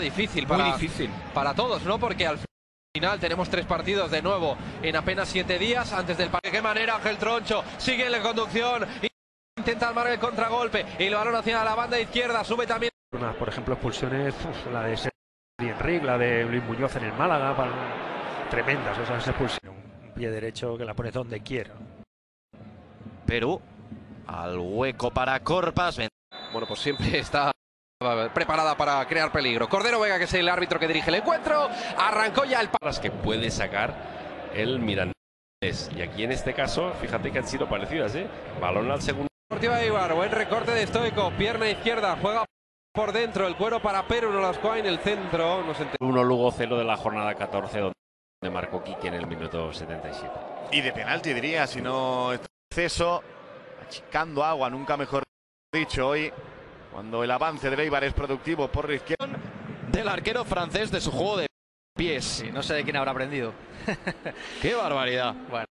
difícil Muy para, difícil. para todos, ¿no? Porque al final tenemos tres partidos de nuevo en apenas siete días antes del partido. ¿De qué manera Ángel Troncho sigue en la conducción? Intenta armar el contragolpe y el balón hacia la banda izquierda. Sube también. Por ejemplo, expulsiones, uf, la de Sergi Enrique, la de Luis Muñoz en el Málaga, para- tremendas esas expulsiones. Un pie derecho que la pones donde quiera. Perú al hueco para Corpas. Bueno, pues siempre está preparada para crear peligro. Cordero Vega, que es el árbitro que dirige el encuentro. Arrancó ya el las que puede sacar el Mirandés. Y aquí en este caso, fíjate que han sido parecidas, ¿eh? Balón al segundo. Deportiva Ibar, buen recorte de Stoico, pierna izquierda, juega por dentro, el cuero para Perú, no las en el centro, no se 1 Lugo 0 de la jornada 14, donde marcó Kiki en el minuto 77. Y de penalti diría, si no exceso, achicando agua, nunca mejor dicho hoy, cuando el avance de Eibar es productivo por la izquierda. Del arquero francés de su juego de pies. no sé de quién habrá aprendido. ¡Qué barbaridad! Bueno.